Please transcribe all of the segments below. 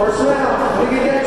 First round,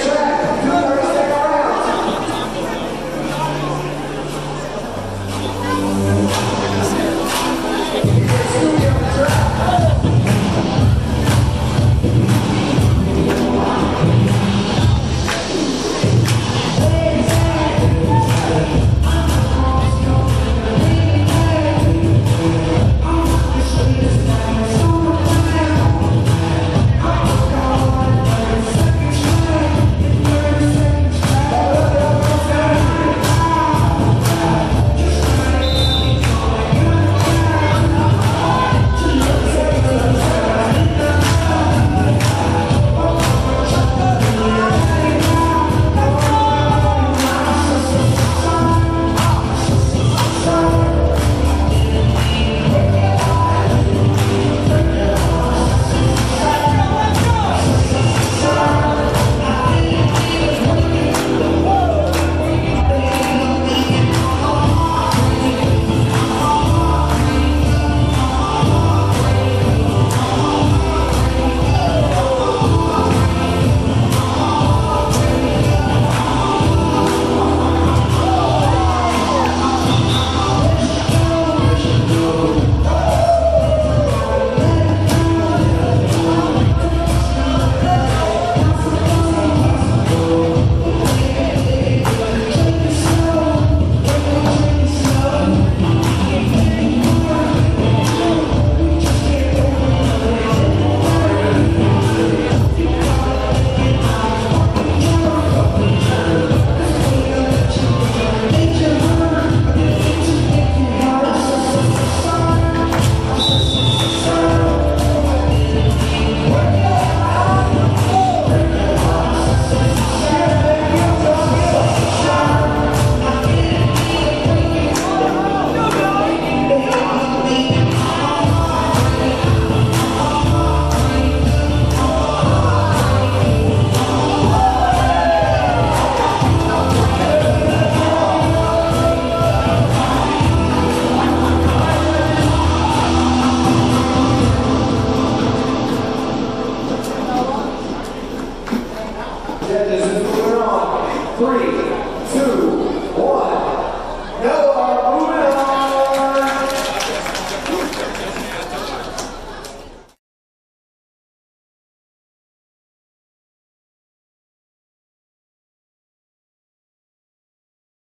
This is moving on. Three,